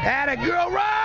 Had a girl run!